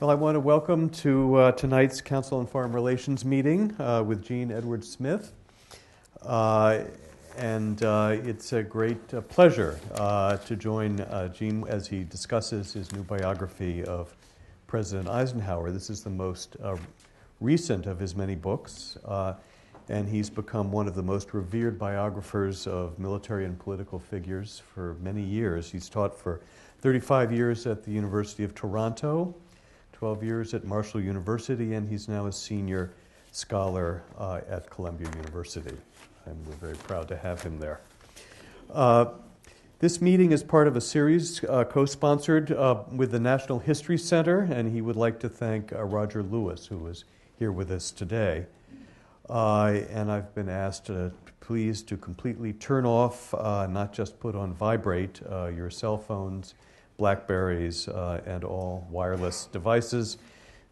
Well, I want to welcome to uh, tonight's Council on Foreign Relations meeting uh, with Jean Edward Smith. Uh, and uh, it's a great uh, pleasure uh, to join Jean as he discusses his new biography of President Eisenhower. This is the most recent of his many books, and he's become one of the most revered biographers of military and political figures for many years. He's taught for 35 years at the University of Toronto 12 years at Marshall University, and he's now a senior scholar uh, at Columbia University. And we're very proud to have him there. Uh, this meeting is part of a series uh, co sponsored uh, with the National History Center, and he would like to thank uh, Roger Louis, who is here with us today. Uh, and I've been asked please to completely turn off, not just put on vibrate, your cell phones Blackberries, uh, and all wireless devices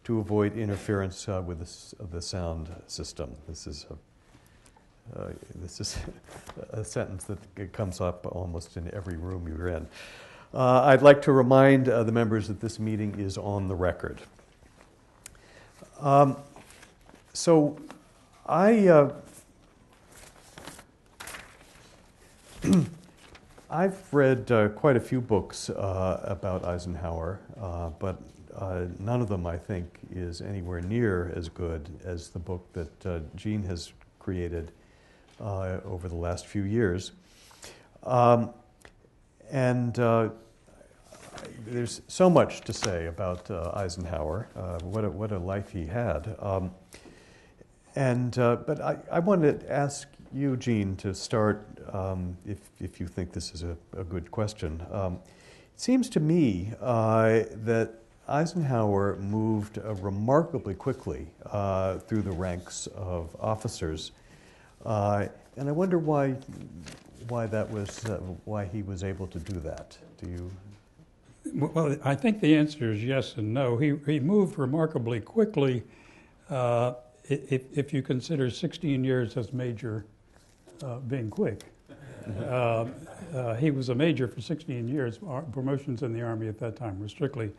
to avoid interference uh, with the, the, sound system. This is a, uh, this is a sentence that comes up almost in every room you're in. Uh, I'd like to remind uh, the members that this meeting is on the record. Um, so, I uh, I've read uh, quite a few books uh, about Eisenhower, uh, but uh, none of them, I think, is anywhere near as good as the book that uh, Jean has created uh, over the last few years. Um, and there's so much to say about Eisenhower, what, a, what a life he had. Um, and, but I, I wanted to ask you, Jean, to start, um, if, if you think this is a, a good question. Um, it seems to me uh, that Eisenhower moved uh, remarkably quickly uh, through the ranks of officers, uh, and I wonder why why that was uh, why he was able to do that. Do you? Well, I think the answer is yes and no. He he moved remarkably quickly. Uh, if, if you consider 16 years as major uh, being quick. Uh, uh, he was a major for 16 years. Our promotions in the Army at that time were strictly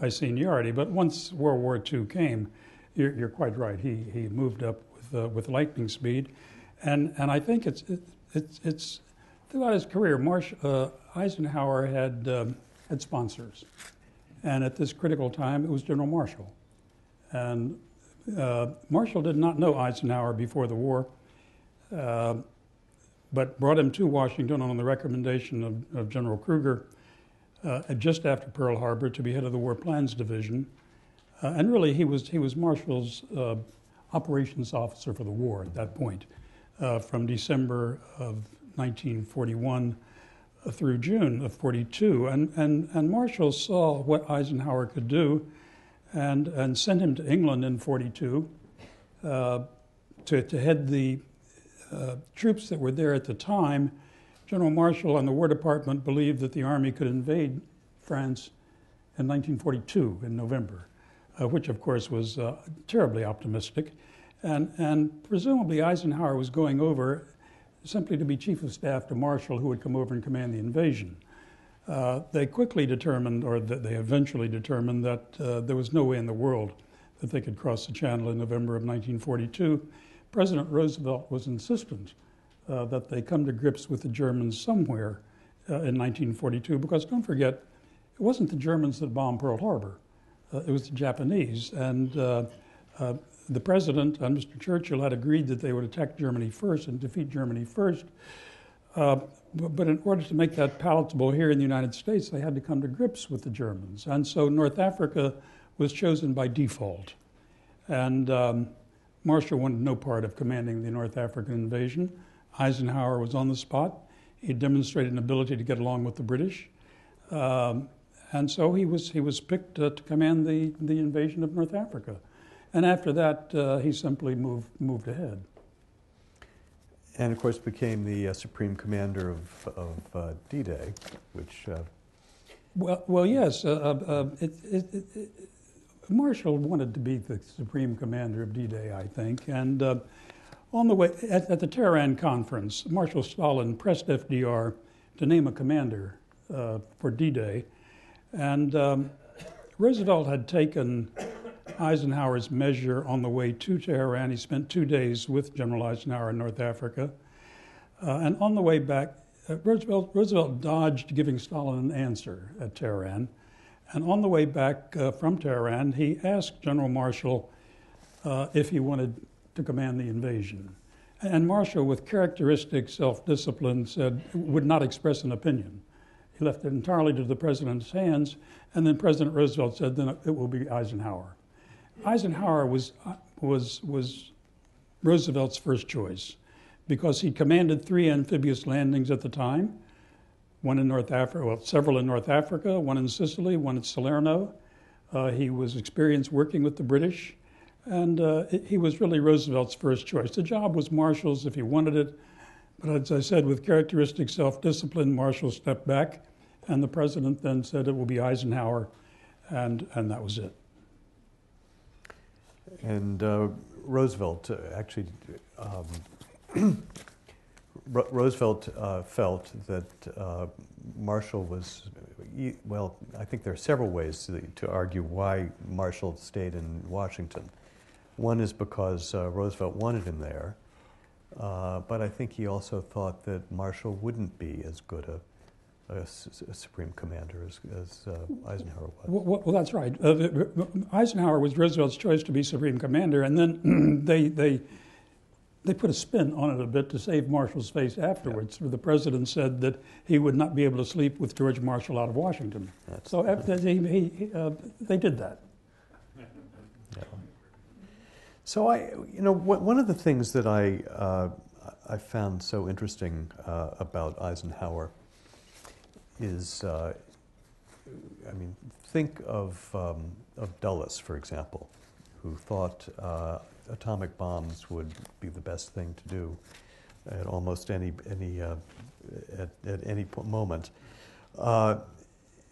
by seniority. But once World War II came, you're, you're quite right. He, he moved up with, uh, with lightning speed. And, and I think it's, it, it's, it's throughout his career, Marsh, uh, Eisenhower had, um, had sponsors. And at this critical time, it was General Marshall. And uh, Marshall did not know Eisenhower before the war. Uh, but brought him to Washington on the recommendation of, of General Krueger uh, just after Pearl Harbor to be head of the War Plans Division. Uh, and really, he was, he was Marshall's uh, operations officer for the war at that point, from December of 1941 uh, through June of 42. And, and, and Marshall saw what Eisenhower could do and, and sent him to England in 42 uh, to, to head the uh, troops that were there at the time, General Marshall and the War Department believed that the Army could invade France in 1942 in November, uh, which of course was uh, terribly optimistic. And, and presumably Eisenhower was going over simply to be chief of staff to Marshall, who would come over and command the invasion. Uh, they quickly determined, or that they eventually determined, that uh, there was no way in the world that they could cross the channel in November of 1942 President Roosevelt was insistent uh, that they come to grips with the Germans somewhere uh, in 1942, because don't forget, it wasn't the Germans that bombed Pearl Harbor, uh, it was the Japanese. And the president and Mr. Churchill had agreed that they would attack Germany first and defeat Germany first. Uh, but in order to make that palatable here in the United States, they had to come to grips with the Germans. And so North Africa was chosen by default. And um, Marshall wanted no part of commanding the North African invasion. Eisenhower was on the spot. He demonstrated an ability to get along with the British. Um, and so he was, he was picked uh, to command the, the invasion of North Africa. And after that, uh, he simply moved, moved ahead. And of course, became the uh, supreme commander of, of uh, D Day, which. Uh, well, well, yes. Uh, it, it, it, Marshall wanted to be the supreme commander of D Day, I think. And uh, on the way, at, at, the Tehran conference, Marshal Stalin pressed FDR to name a commander uh, for D Day. And um, Roosevelt had taken Eisenhower's measure on the way to Tehran. He spent two days with General Eisenhower in North Africa. Uh, and on the way back, uh, Roosevelt, Roosevelt, dodged giving Stalin an answer at Tehran. And on the way back uh, from Tehran, he asked General Marshall uh, if he wanted to command the invasion. And Marshall, with characteristic self discipline, said, would not express an opinion. He left it entirely to the president's hands, and then President Roosevelt said, then it will be Eisenhower. Eisenhower was, was, was Roosevelt's first choice because he commanded three amphibious landings at the time one in North Africa, well, several in North Africa, one in Sicily, one at Salerno. Uh, he was experienced working with the British, and uh, he was really Roosevelt's first choice. The job was Marshall's if he wanted it, but as I said, with characteristic self discipline, Marshall stepped back, and the president then said it will be Eisenhower, and, and that was it. And uh, Roosevelt uh, actually, um, Roosevelt uh, felt that uh, Marshall was, well, I think there are several ways to, to, argue why Marshall stayed in Washington. One is because uh, Roosevelt wanted him there, uh, but I think he also thought that Marshall wouldn't be as good a a, supreme commander as, as uh, Eisenhower was. Well, well that's right. Uh, Eisenhower was Roosevelt's choice to be supreme commander, and then they they they put a spin on it a bit to save Marshall's face afterwards. Yeah. The president said that he would not be able to sleep with George Marshall out of Washington. That's, so after he, he, uh, they did that. Yeah. So I, you know, one of the things that I uh, I found so interesting uh, about Eisenhower is, uh, I mean, think of, um, of Dulles, for example, who thought uh, atomic bombs would be the best thing to do at almost any, any, uh, at, at, any moment. Uh,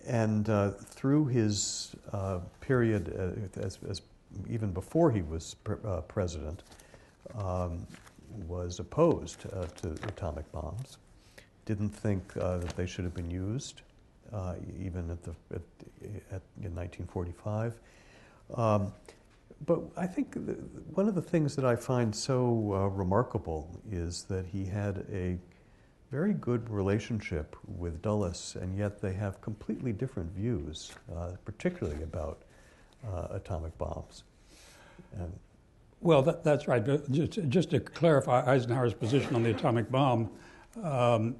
and uh, through his uh, period, as, as, even before he was pre- president, um, was opposed to atomic bombs didn't think uh, that they should have been used, uh, even at the, at, at, in 1945. Um, but I think one of the things that I find so uh, remarkable is that he had a very good relationship with Dulles, and yet they have completely different views, uh, particularly about uh, atomic bombs. And well, that, that's right. Just, just, to clarify Eisenhower's position on the atomic bomb, um,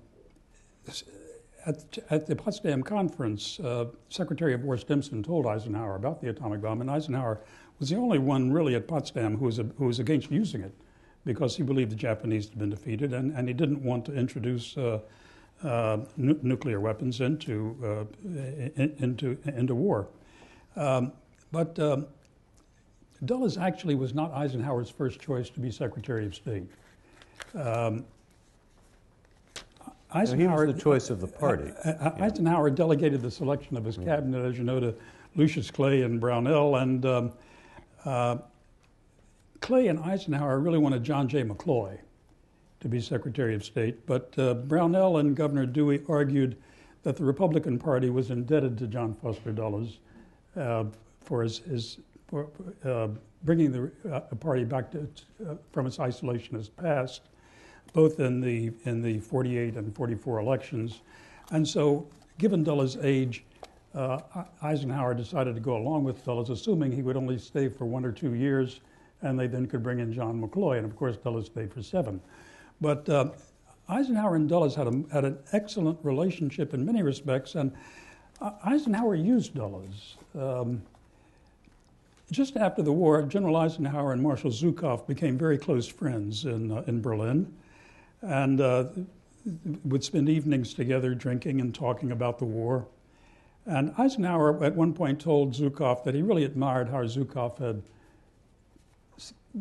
at, at, the Potsdam conference, uh, Secretary of War Stimson told Eisenhower about the atomic bomb, and Eisenhower was the only one really at Potsdam who was, a, who was against using it because he believed the Japanese had been defeated and, and he didn't want to introduce uh, uh, nu- nuclear weapons into, uh, in, into, into war. Um, but um, Dulles actually was not Eisenhower's first choice to be Secretary of State. Um, Eisenhower, was the choice of the party. Uh, uh, Eisenhower delegated the selection of his cabinet, as you know, to Lucius Clay and Brownell. And um, uh, Clay and Eisenhower really wanted John J. McCloy to be Secretary of State. But uh, Brownell and Governor Dewey argued that the Republican Party was indebted to John Foster Dulles uh, for his, his for, uh, bringing the party back to, from its isolationist past both in the in the 48 and 44 elections. And so, given Dulles' age, uh, Eisenhower decided to go along with Dulles, assuming he would only stay for one or two years, and they then could bring in John McCloy. And of course, Dulles stayed for seven. But uh, Eisenhower and Dulles had, a, had an excellent relationship in many respects, and uh, Eisenhower used Dulles. Um, just after the war, General Eisenhower and Marshal Zhukov became very close friends in, uh, in Berlin and uh, would spend evenings together drinking and talking about the war. And Eisenhower at one point told Zhukov that he really admired how Zhukov had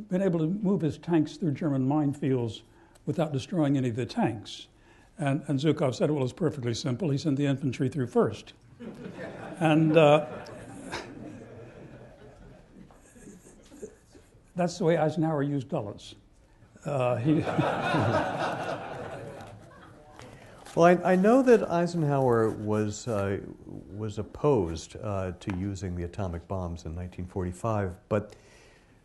been able to move his tanks through German minefields without destroying any of the tanks. And, and Zhukov said, well, it's perfectly simple. He sent the infantry through first. and uh, that's the way Eisenhower used Dulles. Uh, he Well, I, I know that Eisenhower was uh, was opposed uh, to using the atomic bombs in 1945, but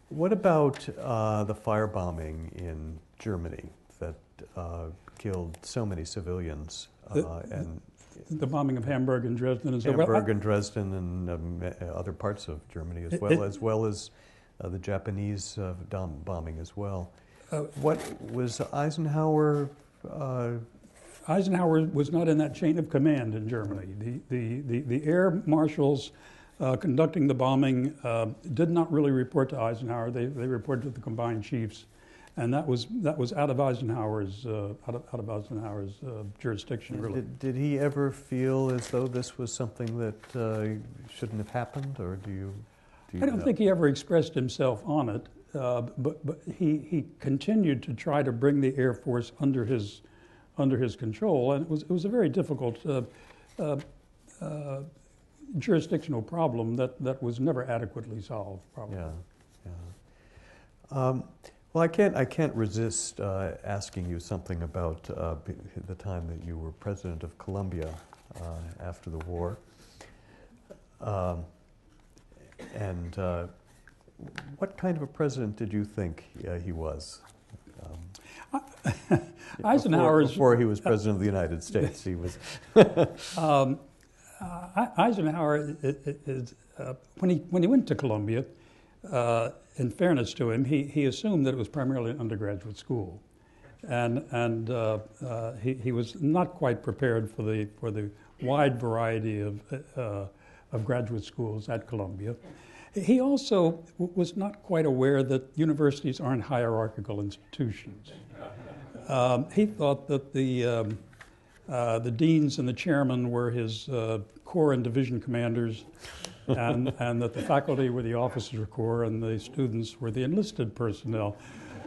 what about uh, the firebombing in Germany that uh, killed so many civilians The- uh, and The bombing of Hamburg and Dresden and so Hamburg well, and Dresden and um, other parts of Germany as well, it- as well as uh, the Japanese uh, dom- bombing as well. Uh, what was Eisenhower? Uh, Eisenhower was not in that chain of command in Germany. The, the, the, the air marshals uh, conducting the bombing uh, did not really report to Eisenhower. They, they reported to the combined chiefs. And that was, that was out of Eisenhower's, uh, out of, out of Eisenhower's uh, jurisdiction, really. did, did he ever feel as though this was something that uh, shouldn't have happened, or do you? Do you I don't know? think he ever expressed himself on it, uh, but, but he, he continued to try to bring the Air Force under his, under his control, and it was, it was a very difficult uh, uh, uh, jurisdictional problem that, that was never adequately solved, probably. Yeah, yeah. Um, well, I can't. I can't resist uh, asking you something about uh, the time that you were president of Columbia after the war, um, and what kind of a president did you think uh, he was? Um, Eisenhower's- before, before he was president of the United States, he was. Um, uh, Eisenhower, is, uh, when, he, when he went to Columbia, uh, in fairness to him, he, he assumed that it was primarily an undergraduate school. And, and uh, uh, he, he was not quite prepared for the, for the wide variety of, uh, of graduate schools at Columbia. He also was not quite aware that universities aren't hierarchical institutions. Um, he thought that the, um, uh, the deans and the chairmen were his uh, corps and division commanders, and, and that the faculty were the officers of corps and the students were the enlisted personnel.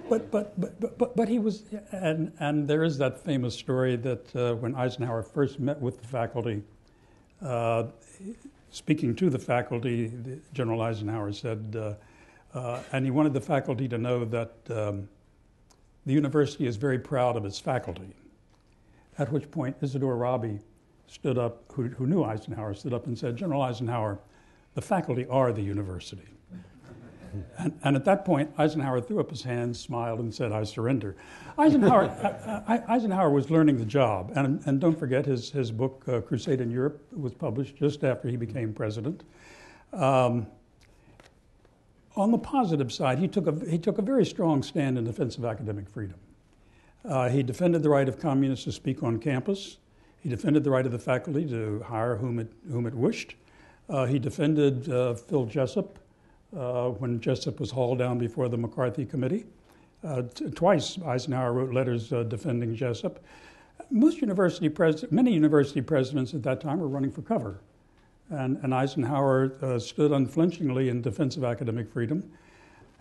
But, but, but, but, but, but he was, and, and there is that famous story that uh, when Eisenhower first met with the faculty, uh, speaking to the faculty, General Eisenhower said, uh, uh, and he wanted the faculty to know that um, the university is very proud of its faculty. At which point, Isidor Rabi stood up, who, who knew Eisenhower, stood up and said, General Eisenhower, the faculty are the university. And, and at that point, Eisenhower threw up his hands, smiled, and said, I surrender. Eisenhower, I- I- Eisenhower was learning the job. And, and don't forget, his, his book, uh, Crusade in Europe, was published just after he became president. Um, on the positive side, he took, a, he took a very strong stand in defense of academic freedom. Uh, he defended the right of communists to speak on campus. He defended the right of the faculty to hire whom it, whom it wished. Uh, he defended uh, Phil Jessup uh, when Jessup was hauled down before the McCarthy Committee. Uh, t- twice Eisenhower wrote letters uh, defending Jessup. Most university pres- many university presidents at that time were running for cover, and, and Eisenhower uh, stood unflinchingly in defense of academic freedom.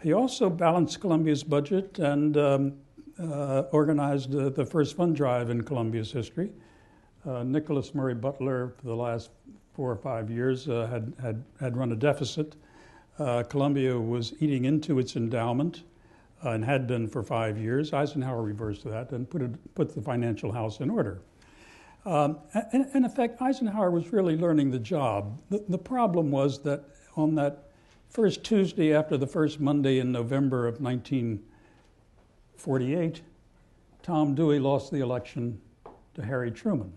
He also balanced Columbia's budget and um, uh, organized uh, the first fund drive in Columbia's history. Nicholas Murray Butler, for the last four or five years, had, had, had run a deficit. Uh, Columbia was eating into its endowment uh, and had been for five years. Eisenhower reversed that and put, it, put the financial house in order. Um, in, in effect, Eisenhower was really learning the job. The, the problem was that on that first Tuesday after the first Monday in November of 1948, Tom Dewey lost the election to Harry Truman.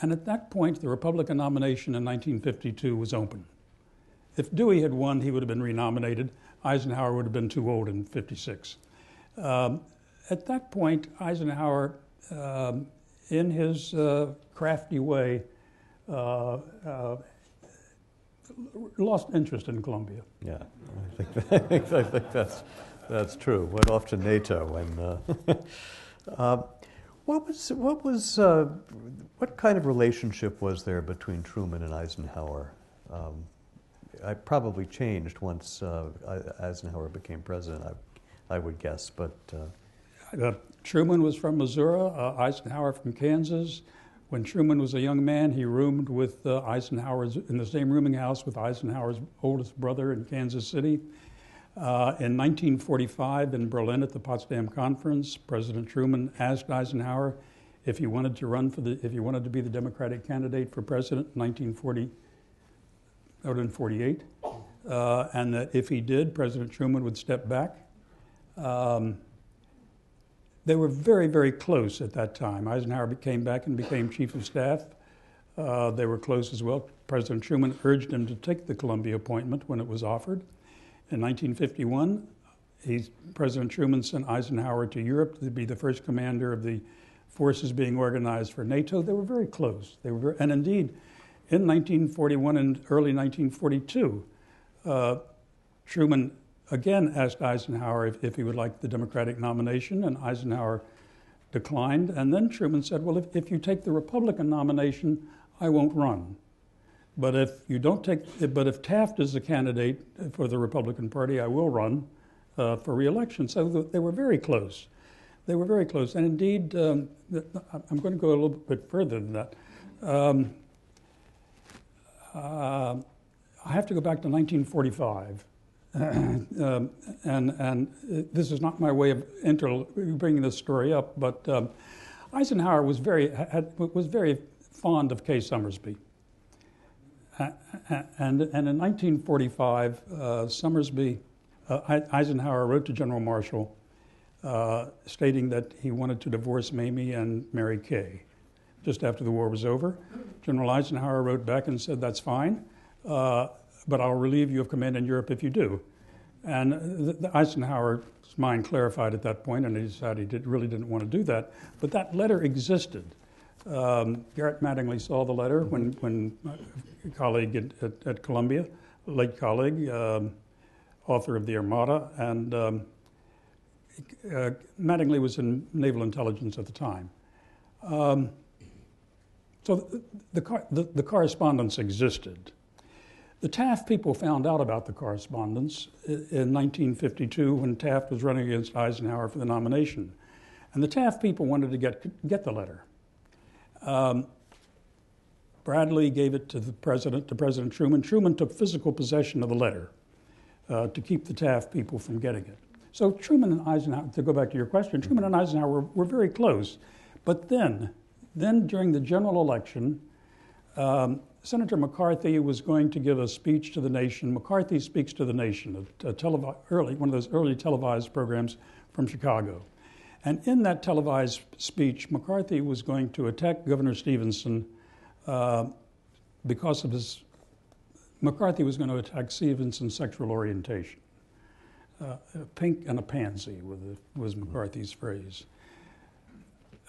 And at that point, the Republican nomination in 1952 was open. If Dewey had won, he would have been renominated. Eisenhower would have been too old in 56. Um, at that point, Eisenhower, um, in his uh, crafty way, uh, uh, lost interest in Columbia. Yeah, I think, think, I think that's, that's true. Went off to NATO. And, uh, uh, what was, what, was uh, what kind of relationship was there between Truman and Eisenhower? Um, I probably changed once uh, Eisenhower became president, I, I would guess, but. Uh, Truman was from Missouri, uh, Eisenhower from Kansas. When Truman was a young man, he roomed with uh, Eisenhower's in the same rooming house with Eisenhower's oldest brother in Kansas City. Uh, in 1945, in Berlin at the Potsdam Conference, President Truman asked Eisenhower if he wanted to run for the, if he wanted to be the Democratic candidate for president in 1940, 1948, uh, and that if he did, President Truman would step back. Um, they were very, very close at that time. Eisenhower came back and became chief of staff. Uh, they were close as well. President Truman urged him to take the Columbia appointment when it was offered. In 1951, he, President Truman sent Eisenhower to Europe to be the first commander of the forces being organized for NATO. They were very close. They were, and indeed, in 1941 and early 1942, uh, Truman again asked Eisenhower if, if, he would like the Democratic nomination, and Eisenhower declined. And then Truman said, Well, if, if you take the Republican nomination, I won't run. But if you don't take, but if Taft is the candidate for the Republican Party, I will run uh, for reelection. So they were very close. They were very close. And indeed, um, I'm going to go a little bit further than that. Um, uh, I have to go back to 1945. um, and, and this is not my way of inter- bringing this story up, but um, Eisenhower was very, had, was very fond of Kay Summersby. Uh, and, and in 1945, uh, Summersby, uh, Eisenhower wrote to General Marshall uh, stating that he wanted to divorce Mamie and marry Kay just after the war was over. General Eisenhower wrote back and said, That's fine, uh, but I'll relieve you of command in Europe if you do. And the, the Eisenhower's mind clarified at that point, and he decided he did, really didn't want to do that. But that letter existed. Um, Garrett Mattingly saw the letter when, when a colleague at, at, at Columbia, late colleague, um, author of the Armada, and um, uh, Mattingly was in naval intelligence at the time. Um, so the, the, the, correspondence existed. The Taft people found out about the correspondence in 1952 when Taft was running against Eisenhower for the nomination. And the Taft people wanted to get, get the letter. Um, Bradley gave it to the president, to President Truman. Truman took physical possession of the letter uh, to keep the Taft people from getting it. So Truman and Eisenhower, to go back to your question, Truman and Eisenhower were, were very close. But then, then during the general election, um, Senator McCarthy was going to give a speech to the nation. McCarthy Speaks to the Nation, a, televi- early, one of those early televised programs from Chicago. And in that televised speech, McCarthy was going to attack Governor Stevenson uh, because of his. McCarthy was going to attack Stevenson's sexual orientation. Uh, a pink and a pansy was McCarthy's phrase.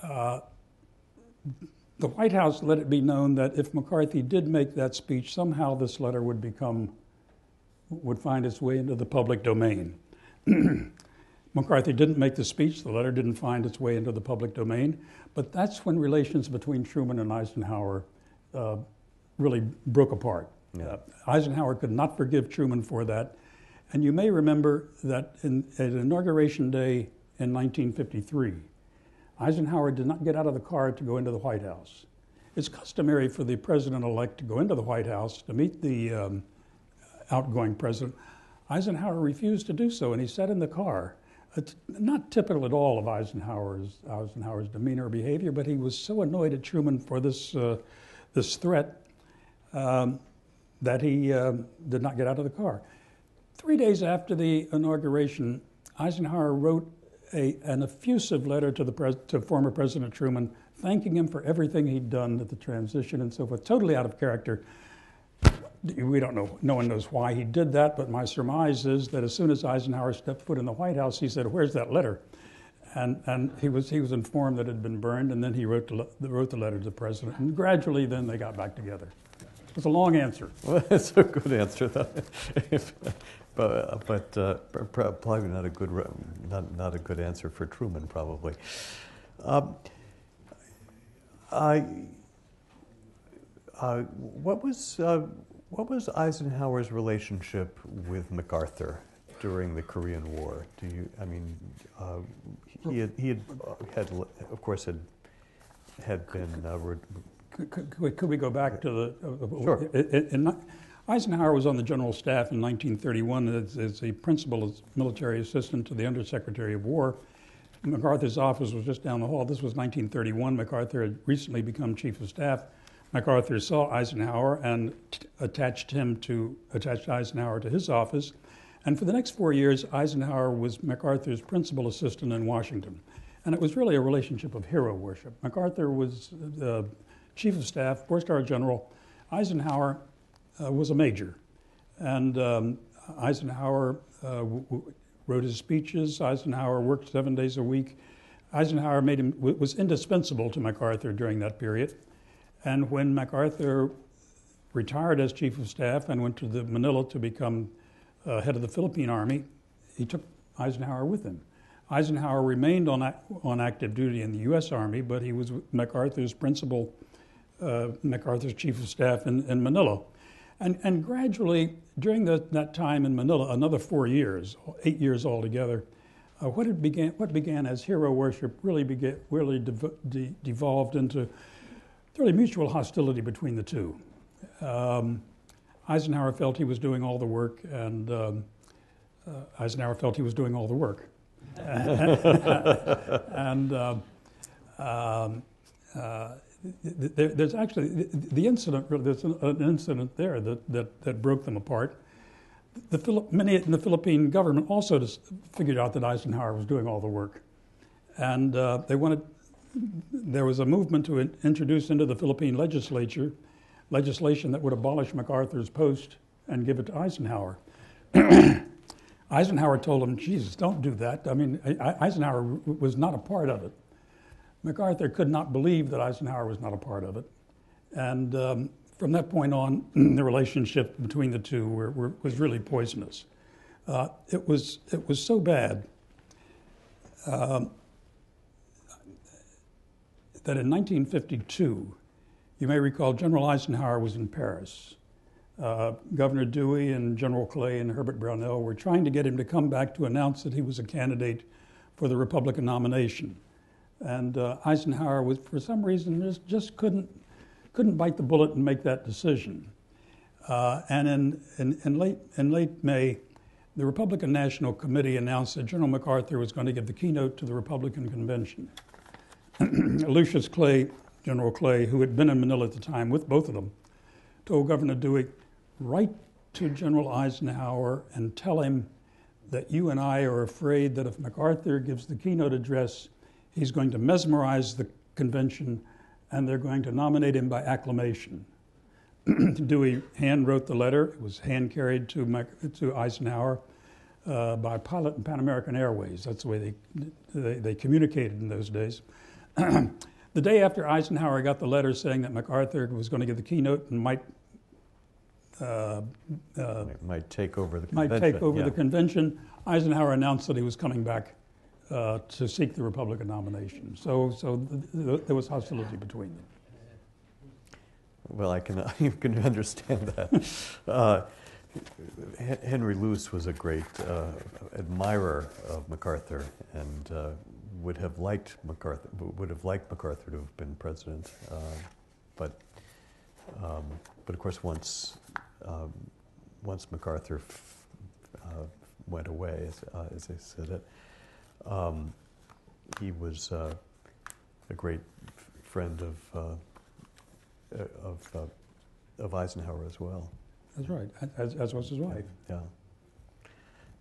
Uh, the White House let it be known that if McCarthy did make that speech, somehow this letter would become, would find its way into the public domain. McCarthy didn't make the speech, the letter didn't find its way into the public domain, but that's when relations between Truman and Eisenhower uh, really broke apart. Yeah. Uh, Eisenhower could not forgive Truman for that. And you may remember that in, at Inauguration Day in 1953, Eisenhower did not get out of the car to go into the White House. It's customary for the president elect to go into the White House to meet the um, outgoing president. Eisenhower refused to do so, and he sat in the car. It's not typical at all of Eisenhower's, Eisenhower's demeanor or behavior, but he was so annoyed at Truman for this, uh, this threat um, that he uh, did not get out of the car. Three days after the inauguration, Eisenhower wrote a, an effusive letter to, the pres- to former President Truman, thanking him for everything he'd done at the transition and so forth, totally out of character we don't know, no one knows why he did that, but my surmise is that as soon as Eisenhower stepped foot in the White House, he said, Where's that letter? And, and he, was, he was informed that it had been burned, and then he wrote the, wrote the letter to the president. And gradually, then they got back together. It was a long answer. Well, that's a good answer, though. but but uh, probably not a good not, not a good answer for Truman, probably. Um, I, uh, what was uh, what was Eisenhower's relationship with MacArthur during the Korean War? Do you? I mean, uh, he had, he had, had, of course, had had been. Uh, could, could, could, we go back to the? Uh, sure. In, Eisenhower was on the general staff in 1931 as, as a principal military assistant to the Undersecretary of War. MacArthur's office was just down the hall. This was 1931. MacArthur had recently become chief of staff. MacArthur saw Eisenhower and t- attached him to attached Eisenhower to his office. And for the next four years, Eisenhower was MacArthur's principal assistant in Washington. And it was really a relationship of hero worship. MacArthur was the chief of staff, four star general. Eisenhower uh, was a major. And um, Eisenhower uh, w- w- wrote his speeches. Eisenhower worked seven days a week. Eisenhower made him, w- was indispensable to MacArthur during that period. And when MacArthur retired as chief of staff and went to the Manila to become uh, head of the Philippine Army, he took Eisenhower with him. Eisenhower remained on, on active duty in the U.S. Army, but he was MacArthur's principal, uh, MacArthur's chief of staff in, in Manila. And, and gradually, during the, that time in Manila, another four years, eight years altogether, uh, what, it began, what began as hero worship really, began, really dev- de- devolved into really mutual hostility between the two. Um, Eisenhower felt he was doing all the work, and um, uh, Eisenhower felt he was doing all the work. and um, um, uh, there, there's actually the, incident. There's an, incident there that, that, that broke them apart. The many in the Philippine government also figured out that Eisenhower was doing all the work, and uh, they wanted. There was a movement to in, introduce into the Philippine legislature legislation that would abolish MacArthur's post and give it to Eisenhower. Eisenhower told him, Jesus, don't do that. I mean, Eisenhower was not a part of it. MacArthur could not believe that Eisenhower was not a part of it. And um, from that point on, the relationship between the two were, were, was really poisonous. Uh, it, was, it was so bad um, that in 1952, you may recall General Eisenhower was in Paris. Uh, Governor Dewey and General Clay and Herbert Brownell were trying to get him to come back to announce that he was a candidate for the Republican nomination. And uh, Eisenhower, was, for some reason, just, just couldn't, couldn't bite the bullet and make that decision. Uh, and in, in, in, late, in late May, the Republican National Committee announced that General MacArthur was going to give the keynote to the Republican convention. Lucius Clay General Clay, who had been in Manila at the time with both of them, told Governor Dewey, write to General Eisenhower and tell him that you and I are afraid that if MacArthur gives the keynote address, he's going to mesmerize the convention and they're going to nominate him by acclamation. Dewey hand wrote the letter. It was hand carried to, Mac- to Eisenhower uh, by pilot in Pan American Airways. That's the way they, they, they communicated in those days. The day after Eisenhower got the letter saying that MacArthur was going to give the keynote and might uh, uh, might take over the convention. might take over yeah. the convention, Eisenhower announced that he was coming back uh, to seek the Republican nomination. So, so th- th- there was hostility between them. Well, I can I can understand that. Uh, Henry Luce was a great uh, admirer of MacArthur, and uh, would have liked MacArthur would have liked MacArthur to have been president, uh, but um, but of course once um, once MacArthur f- uh, went away, as, uh, as I said it, um, he was uh, a great friend of uh, of uh, of Eisenhower as well. That's right, as, as was his wife. Yeah.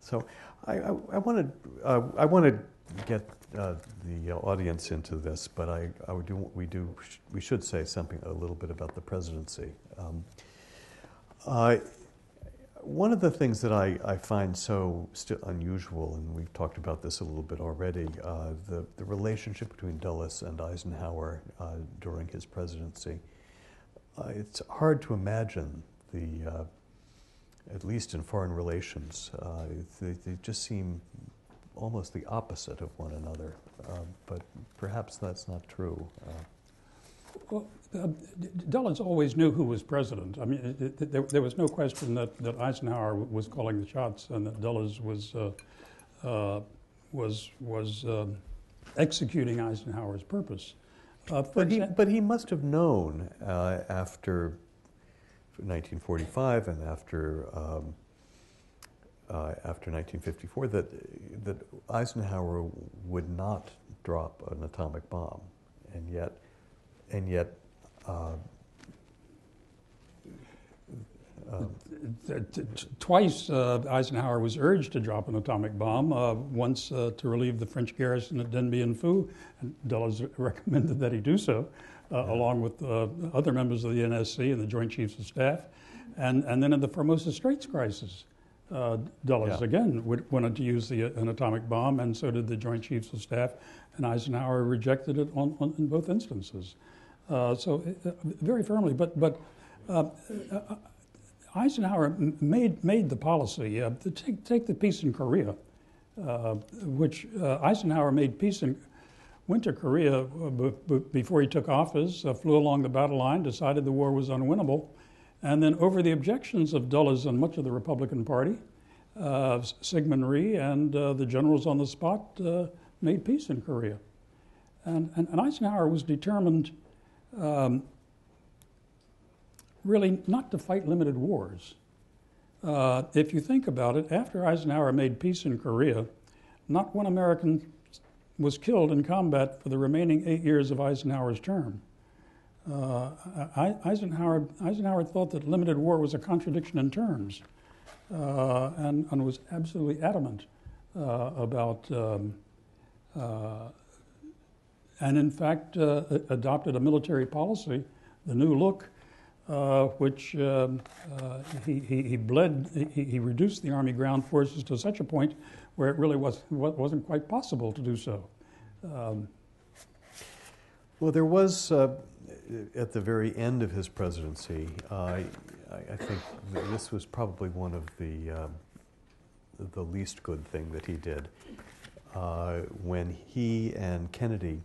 So I, I, I wanted uh, I wanted to get uh, the audience into this, but I, I would do we do we should say something a little bit about the presidency. Um, uh, one of the things that I, I find so unusual, and we've talked about this a little bit already, uh, the, the relationship between Dulles and Eisenhower uh, during his presidency. Uh, it's hard to imagine the, uh, at least in foreign relations, uh, they, they, just seem almost the opposite of one another. Uh, but perhaps that's not true. Well, uh, Dulles always knew who was president. I mean, it, it, there, there, was no question that, that Eisenhower was calling the shots and that Dulles was uh, uh, was was um, executing Eisenhower's purpose. Uh, but, he, but he must have known uh, after 1945 and after um, uh, after 1954 that that Eisenhower would not drop an atomic bomb, and yet, and yet, uh, uh, Twice uh, Eisenhower was urged to drop an atomic bomb, uh, once uh, to relieve the French garrison at Dien Bien Phu, and Dulles recommended that he do so, uh, along with other members of the NSC and the Joint Chiefs of Staff. And, and then in the Formosa Straits crisis, uh, Dulles Yeah. again would, wanted to use the, an atomic bomb, and so did the Joint Chiefs of Staff, and Eisenhower rejected it on, on, in both instances. Uh, so uh, very firmly, but, but uh, uh, Eisenhower made, made the policy uh, to take, take the peace in Korea, uh, which Eisenhower made peace in, went to Korea b- b- before he took office, flew along the battle line, decided the war was unwinnable, and then over the objections of Dulles and much of the Republican Party, Syngman Rhee and the generals on the spot made peace in Korea. And, and, and Eisenhower was determined um, really not to fight limited wars. Uh, if you think about it, after Eisenhower made peace in Korea, not one American was killed in combat for the remaining eight years of Eisenhower's term. Uh, Eisenhower, Eisenhower thought that limited war was a contradiction in terms uh, and, and was absolutely adamant uh, about, um, uh, and in fact, uh, adopted a military policy, the New Look, uh, which um, uh, he, he, he bled, he, he reduced the Army ground forces to such a point where it really was, wa- wasn't quite possible to do so. Um, well, there was uh, at the very end of his presidency. Uh, I, I think this was probably one of the um, the least good thing that he did uh, when he and Kennedy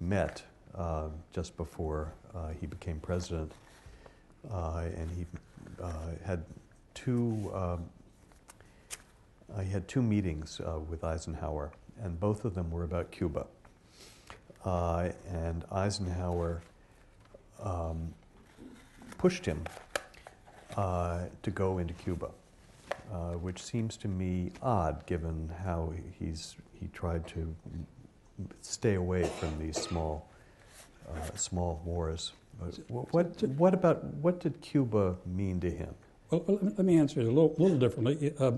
met uh, just before uh, he became president, uh, and he uh, had two. Um, uh, he had two meetings with Eisenhower, and both of them were about Cuba. And Eisenhower um, pushed him to go into Cuba, uh, which seems to me odd, given how he's he tried to stay away from these small uh, small wars. But what what about what did Cuba mean to him? Well, let me- let me answer it a little, little differently. Uh,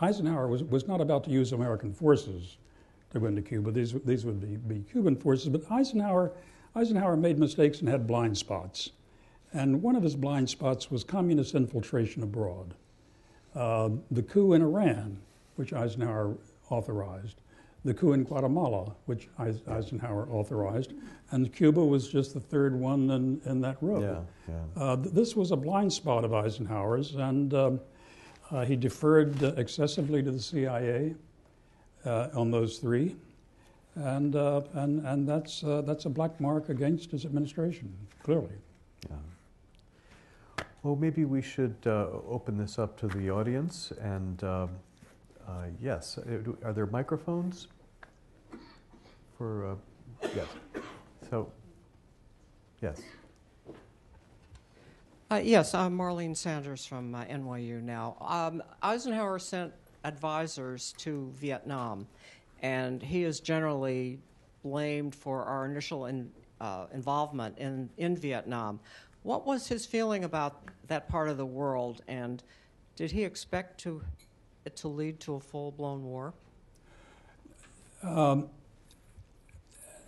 Eisenhower was, was not about to use American forces to go into Cuba. These, these would be, be Cuban forces. But Eisenhower, Eisenhower made mistakes and had blind spots. And one of his blind spots was communist infiltration abroad. Uh, the coup in Iran, which Eisenhower authorized, the coup in Guatemala, which Eisenhower authorized, and Cuba was just the third one in, in that row. Yeah, yeah. Uh, th- this was a blind spot of Eisenhower's, and um, uh, he deferred uh, excessively to the CIA uh, on those three, and uh, and and that's uh, that's a black mark against his administration, clearly. Yeah. Well, maybe we should uh, open this up to the audience. And um, uh, yes, uh, are there microphones for? Uh, yes. So, yes. Uh, yes, I'm Marlene Sanders from uh, NYU now. Um, Eisenhower sent advisors to Vietnam, and he is generally blamed for our initial in, uh, involvement in, in Vietnam. What was his feeling about that part of the world, and did he expect to, to lead to a full blown war? Um,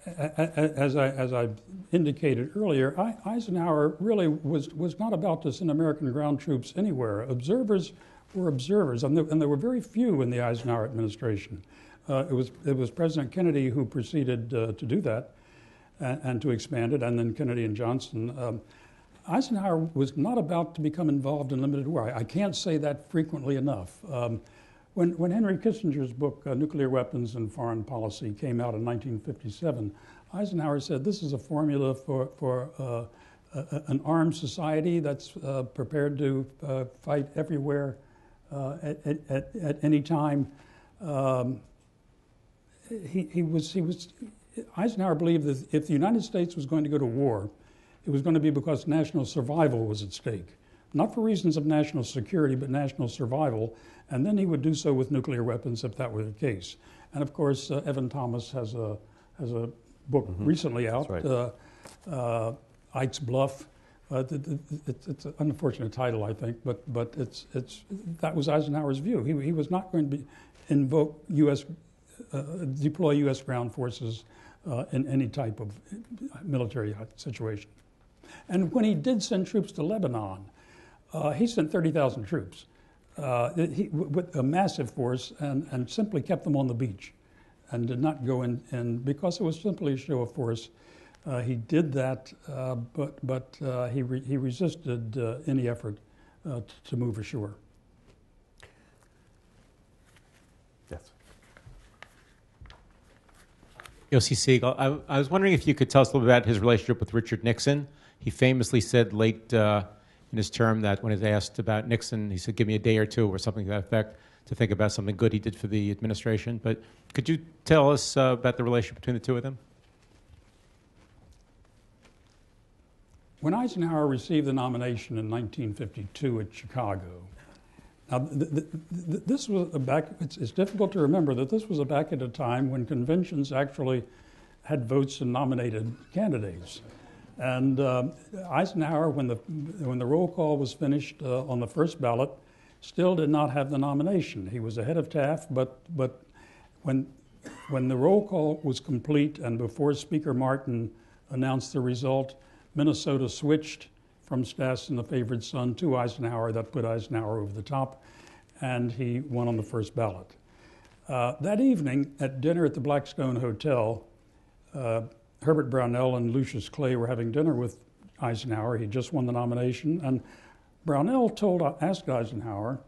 as I as I indicated earlier, Eisenhower really was was not about to send American ground troops anywhere. Observers were observers, and there, and there were very few in the Eisenhower administration. Uh, it was it was President Kennedy who proceeded uh, to do that and, and to expand it, and then Kennedy and Johnson. Um, Eisenhower was not about to become involved in limited war. I, I can't say that frequently enough. Um, when, when Henry Kissinger's book, uh, Nuclear Weapons and Foreign Policy, came out in 1957, Eisenhower said this is a formula for, for uh, a, an armed society that's uh, prepared to uh, fight everywhere uh, at, at, at, at any time. Um, he, he, was, he was, Eisenhower believed that if the United States was going to go to war, it was going to be because national survival was at stake, not for reasons of national security, but national survival. And then he would do so with nuclear weapons if that were the case. And of course, uh, Evan Thomas has a, has a book recently out, right. uh, uh, Ike's Bluff. Uh, th- th- it's, it's an unfortunate title, I think, but, but it's, it's, that was Eisenhower's view. He, he was not going to be invoke U.S. Uh, deploy U.S. ground forces uh, in any type of military situation. And when he did send troops to Lebanon, uh, he sent 30,000 troops uh, he, with a massive force and, and simply kept them on the beach and did not go in, in because it was simply a show of force. Uh, he did that, uh, but, but uh, he, re- he resisted uh, any effort uh, t- to move ashore. Yes. Yossi Siegel, I, I was wondering if you could tell us a little bit about his relationship with Richard Nixon. He famously said late uh, in his term that when he was asked about Nixon, he said, "Give me a day or two or something to that effect to think about something good he did for the administration." But could you tell us uh, about the relationship between the two of them? When Eisenhower received the nomination in 1952 at Chicago, now th- th- th- this was back. It's, it's difficult to remember that this was a back at a time when conventions actually had votes and nominated candidates. And uh, Eisenhower, when the when the roll call was finished uh, on the first ballot, still did not have the nomination. He was ahead of Taft, but but when when the roll call was complete and before Speaker Martin announced the result, Minnesota switched from Stassen, the favored son, to Eisenhower. That put Eisenhower over the top, and he won on the first ballot. Uh, that evening, at dinner at the Blackstone Hotel, uh, Herbert Brownell and Lucius Clay were having dinner with Eisenhower. He just won the nomination, and Brownell told asked Eisenhower,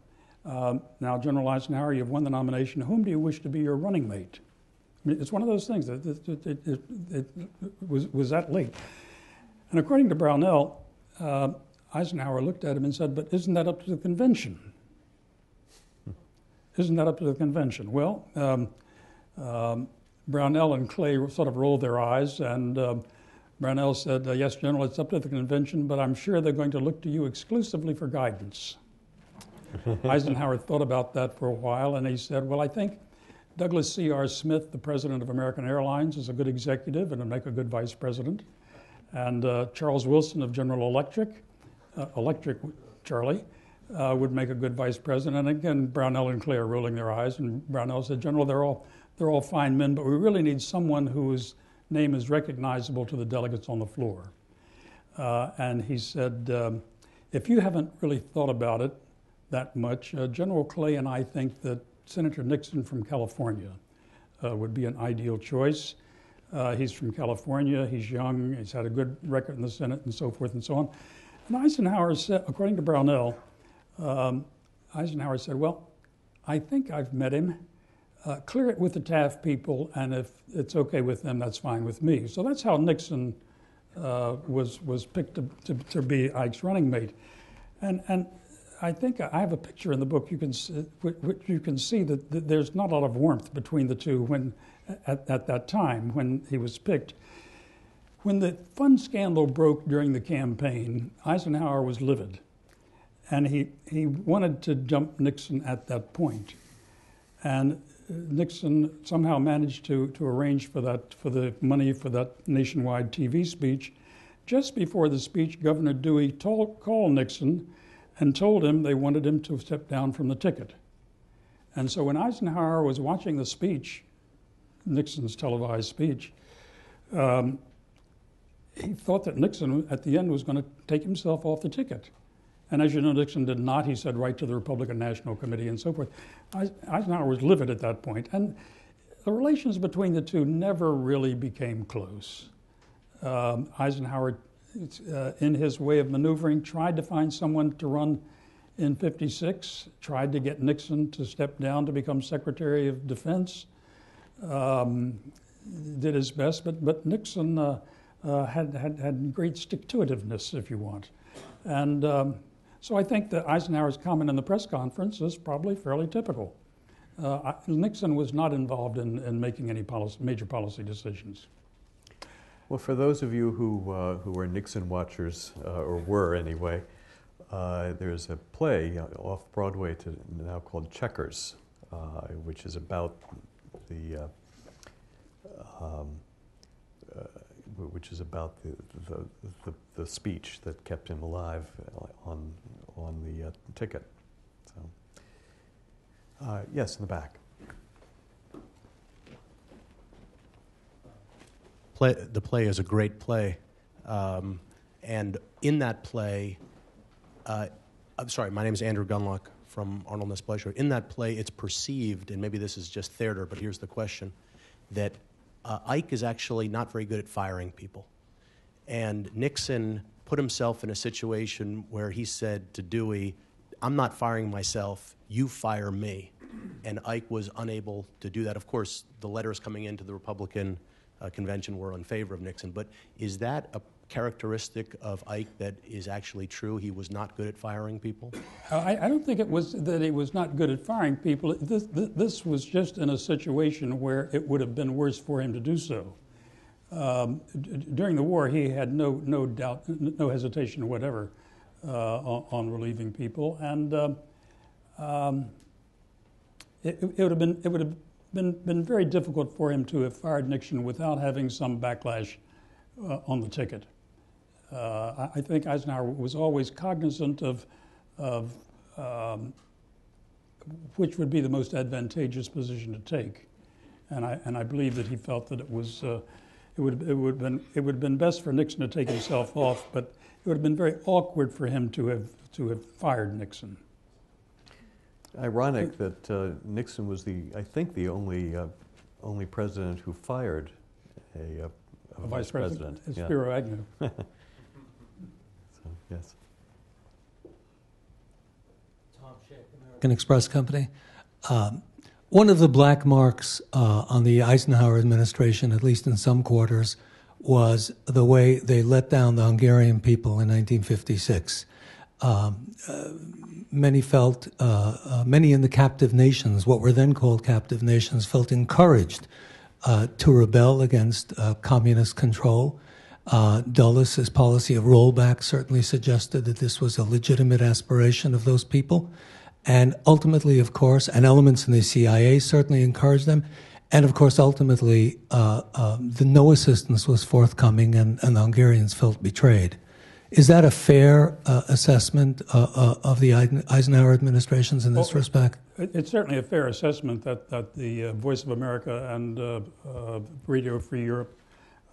um, "Now, General Eisenhower, you've won the nomination. Whom do you wish to be your running mate?" I mean, it's one of those things that it, it, it, it was was that late. And according to Brownell, uh, Eisenhower looked at him and said, "But isn't that up to the convention? Isn't that up to the convention?" Well. Um, um, Brownell and Clay sort of rolled their eyes, and uh, Brownell said, uh, Yes, General, it's up to the convention, but I'm sure they're going to look to you exclusively for guidance. Eisenhower thought about that for a while, and he said, Well, I think Douglas C.R. Smith, the president of American Airlines, is a good executive and would make a good vice president. And uh, Charles Wilson of General Electric, uh, Electric Charlie, uh, would make a good vice president. And again, Brownell and Clay are rolling their eyes, and Brownell said, General, they're all they're all fine men, but we really need someone whose name is recognizable to the delegates on the floor. Uh, and he said, um, if you haven't really thought about it that much, uh, General Clay and I think that Senator Nixon from California uh, would be an ideal choice. Uh, he's from California, he's young, he's had a good record in the Senate, and so forth and so on. And Eisenhower said, according to Brownell, um, Eisenhower said, Well, I think I've met him uh, clear it with the Taft people, and if it's okay with them, that's fine with me. So that's how Nixon uh, was was picked to, to, to, be Ike's running mate, and and I think I have a picture in the book. You can see, which you can see that, that there's not a lot of warmth between the two when at, at that time when he was picked. When the fund scandal broke during the campaign, Eisenhower was livid, and he he wanted to jump Nixon at that point, and Nixon somehow managed to, to arrange for that for the money for that nationwide TV speech. Just before the speech, Governor Dewey told, called Nixon and told him they wanted him to step down from the ticket. And so when Eisenhower was watching the speech, Nixon's televised speech, um, he thought that Nixon at the end was going to take himself off the ticket. And as you know, Nixon did not. He said right to the Republican National Committee and so forth. Eisenhower was livid at that point. And the relations between the two never really became close. Um, Eisenhower, uh, in his way of maneuvering, tried to find someone to run in 56, tried to get Nixon to step down to become Secretary of Defense, um, did his best, but, but Nixon uh, uh, had, had, had great stick to itiveness, if you want. And um, so I think that Eisenhower's comment in the press conference is probably fairly typical. Uh, Nixon was not involved in, in making any policy, major policy decisions. Well, for those of you who, uh, who are Nixon watchers, uh, or were anyway, uh, there's a play off Broadway to, now called Checkers, uh, which is about the uh, um, which is about the, the, the, the speech that kept him alive on, on the uh, ticket. So, uh, yes, in the back. Play, the play is a great play. Um, and in that play, uh, I'm sorry, my name is Andrew Gunlock from Arnold Ness Pleasure. In that play, it's perceived, and maybe this is just theater, but here's the question that uh, Ike is actually not very good at firing people. And Nixon put himself in a situation where he said to Dewey, I'm not firing myself, you fire me. And Ike was unable to do that. Of course, the letters coming into the Republican uh, convention were in favor of Nixon, but is that a characteristic of Ike that is actually true? He was not good at firing people? I, I don't think it was that he was not good at firing people. This, this, was just in a situation where it would have been worse for him to do so. Um, d- during the war, he had no, no doubt, no hesitation whatever uh, on, on, relieving people. And um, um, it, it, would have been, it would have been, been very difficult for him to have fired Nixon without having some backlash uh, on the ticket. Uh, I think Eisenhower was always cognizant of, of um, which would be the most advantageous position to take, and I and I believe that he felt that it was uh, it would it would have been it would have been best for Nixon to take himself off, but it would have been very awkward for him to have to have fired Nixon. Ironic that uh, Nixon was the I think the only uh, only president who fired a, uh, a, a vice president. president. Spiro yeah. Agnew. Yes. Tom Schick, American Express Company. Um, one of the black marks uh, on the Eisenhower administration, at least in some quarters, was the way they let down the Hungarian people in 1956. Um, uh, many felt, uh, uh, many in the captive nations, what were then called captive nations, felt encouraged uh, to rebel against uh, communist control. Uh, Dulles' policy of rollback certainly suggested that this was a legitimate aspiration of those people. And ultimately, of course, and elements in the CIA certainly encouraged them. And of course, ultimately, uh, uh, the no assistance was forthcoming and, and, the Hungarians felt betrayed. Is that a fair uh, assessment uh, uh, of the Eisenhower administrations in this well, respect? It's certainly a fair assessment that, that the uh, Voice of America and Radio Free Europe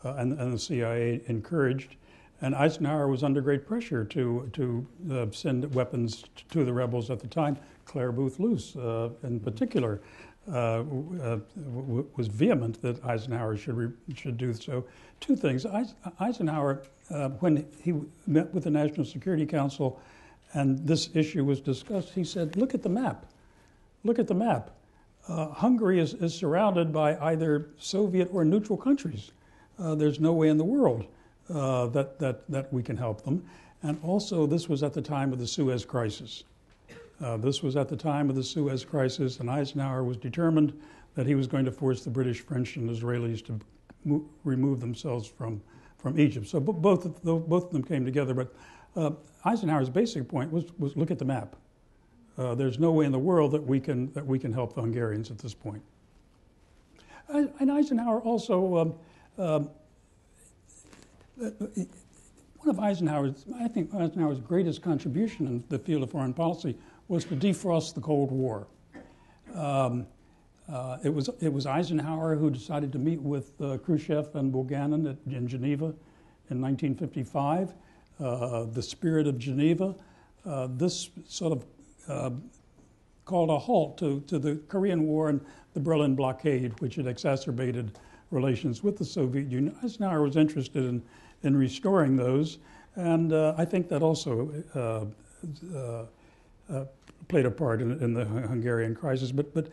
uh, and, and, the CIA encouraged. And Eisenhower was under great pressure to, to uh, send weapons to the rebels at the time. Clare Boothe Luce, uh, in particular, uh, uh, was vehement that Eisenhower should, re- should do so. Two things. Eisenhower, uh, when he met with the National Security Council and this issue was discussed, he said, Look at the map. Look at the map. Hungary is, is surrounded by either Soviet or neutral countries uh, there's no way in the world uh, that, that, that we can help them. And also, this was at the time of the Suez Crisis. Uh, this was at the time of the Suez Crisis, and Eisenhower was determined that he was going to force the British, French, and Israelis to mo- remove themselves from, from Egypt. So b- both, of the, both of them came together. But uh, Eisenhower's basic point was, was look at the map. Uh, there's no way in the world that we can, that we can help the Hungarians at this point. And Eisenhower also um, um, one of Eisenhower's, I think Eisenhower's greatest contribution in the field of foreign policy was to defrost the Cold War. Um, uh, it, was, it was Eisenhower who decided to meet with uh, Khrushchev and Bulganin at, in Geneva in 1955. Uh, the spirit of Geneva, uh, this sort of uh, called a halt to, to the Korean War and the Berlin blockade, which had exacerbated relations with the Soviet Union. Eisenhower was interested in, in restoring those, and uh, I think that also uh, uh, uh played a part in, in, the Hungarian crisis. But, but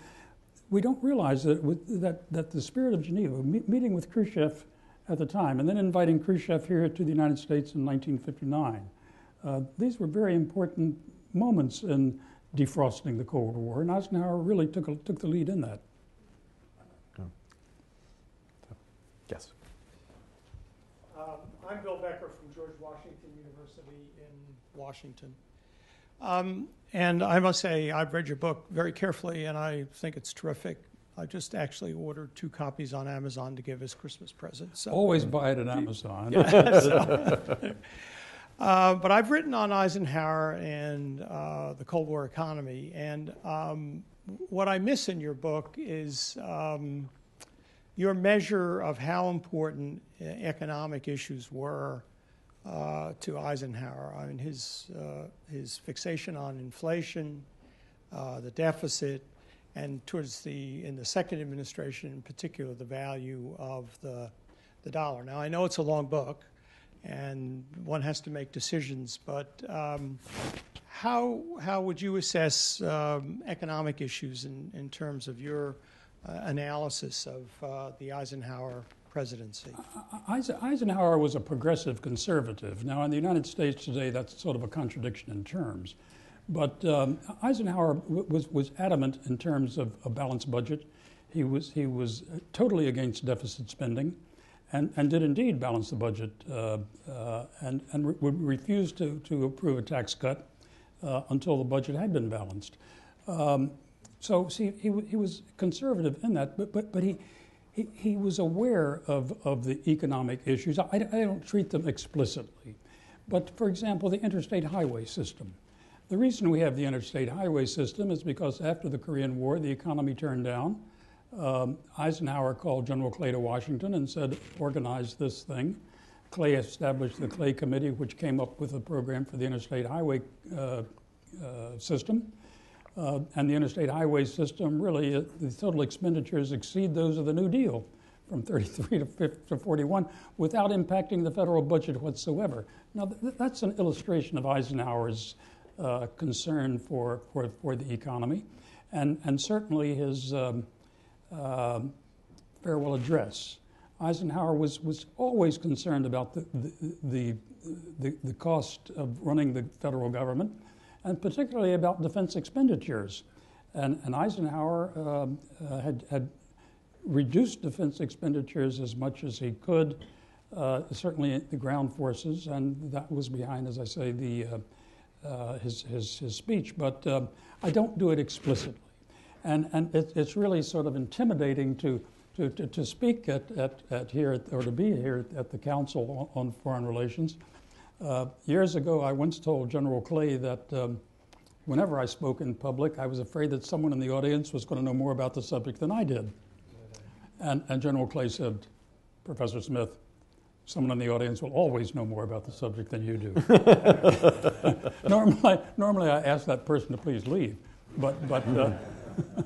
we don't realize that, with, that, that the spirit of Geneva, me- meeting with Khrushchev at the time, and then inviting Khrushchev here to the United States in 1959, uh, these were very important moments in defrosting the Cold War, and Eisenhower really took, a, took the lead in that. Yes. I'm Bill Becker from George Washington University in Washington. Um, and I must say, I've read your book very carefully, and I think it's terrific. I just actually ordered two copies on Amazon to give as Christmas presents. So. Always buy it at Amazon. Uh, but I've written on Eisenhower and uh, the Cold War economy, and um, what I miss in your book is um, your measure of how important uh, economic issues were uh, to Eisenhower. I mean, his uh, his fixation on inflation, uh, the deficit, and towards the in the second administration in particular, the value of the the dollar. Now, I know it's a long book and one has to make decisions. But um, how how would you assess um, economic issues in, in terms of your analysis of uh, the Eisenhower presidency? Eisenhower was a progressive conservative. Now, in the United States today, that's sort of a contradiction in terms. But um, Eisenhower was, was adamant in terms of a balanced budget. He was, he was totally against deficit spending and, and did indeed balance the budget uh, uh, and, and re- would refuse to, to approve a tax cut uh, until the budget had been balanced. Um, so, see, he, he was conservative in that, but, but, but he, he, he was aware of, of the economic issues. I, I don't treat them explicitly. But, for example, the interstate highway system. The reason we have the interstate highway system is because after the Korean War, the economy turned down um, Eisenhower called General Clay to Washington and said, organize this thing. Clay established the Clay Committee, which came up with a program for the interstate highway uh, uh, system. Uh, and the interstate highway system really, uh, the total expenditures exceed those of the New Deal from 33 to, 50 to 41 without impacting the federal budget whatsoever. Now, th- that's an illustration of Eisenhower's uh, concern for, for, for the economy. And, and certainly his. Um, uh, farewell address. Eisenhower was, was always concerned about the, the, the, the, cost of running the federal government, and particularly about defense expenditures. And, and Eisenhower um, uh, had, had reduced defense expenditures as much as he could, uh, certainly the ground forces, and that was behind, as I say, the, uh, uh his, his, his speech. But um, I don't do it explicitly. And, and it, it's really sort of intimidating to, to, to, to speak at, at, at, here, at, or to be here at the Council on Foreign Relations. Uh, years ago, I once told General Clay that um, whenever I spoke in public, I was afraid that someone in the audience was going to know more about the subject than I did. And, and General Clay said, Professor Smith, someone in the audience will always know more about the subject than you do. normally, normally, I ask that person to please leave, but, but uh,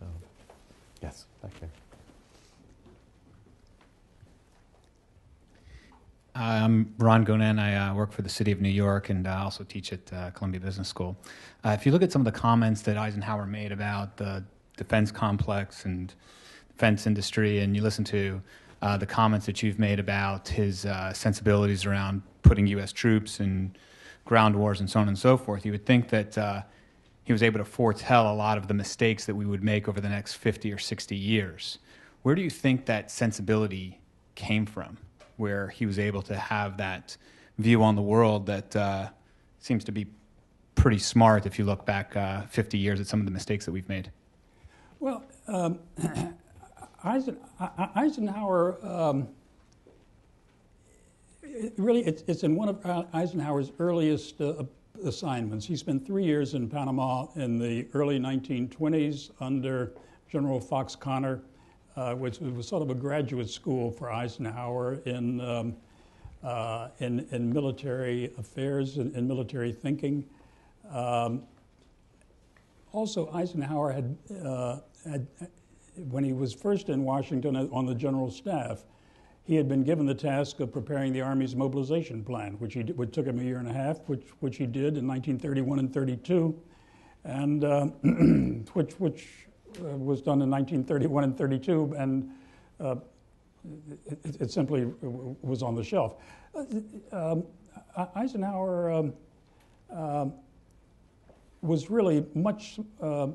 so, yes, back there. I'm Ron Gonen. I uh, work for the city of New York and I uh, also teach at uh, Columbia Business School. Uh, if you look at some of the comments that Eisenhower made about the defense complex and defense industry, and you listen to uh, the comments that you've made about his uh, sensibilities around putting U.S. troops in ground wars and so on and so forth, you would think that he was able to foretell a lot of the mistakes that we would make over the next 50 or 60 years. Where do you think that sensibility came from, where he was able to have that view on the world that uh, seems to be pretty smart if you look back uh, 50 years at some of the mistakes that we've made? Well, um, Eisenhower. Um, really, it's, it's, in one of Eisenhower's earliest uh, assignments. He spent three years in Panama in the early 1920s under General Fox Conner, uh, which was sort of a graduate school for Eisenhower in, um, uh, in, in, military affairs and in, military thinking. Um, also, Eisenhower had, uh, had, when he was first in Washington on the general staff, he had been given the task of preparing the Army's mobilization plan, which, he, which took him a year and a half, which, which he did in 1931 and 32, and uh, which, which was done in 1931 and 32, and uh, it, it, simply was on the shelf. Uh, um, Eisenhower um, was really much uh,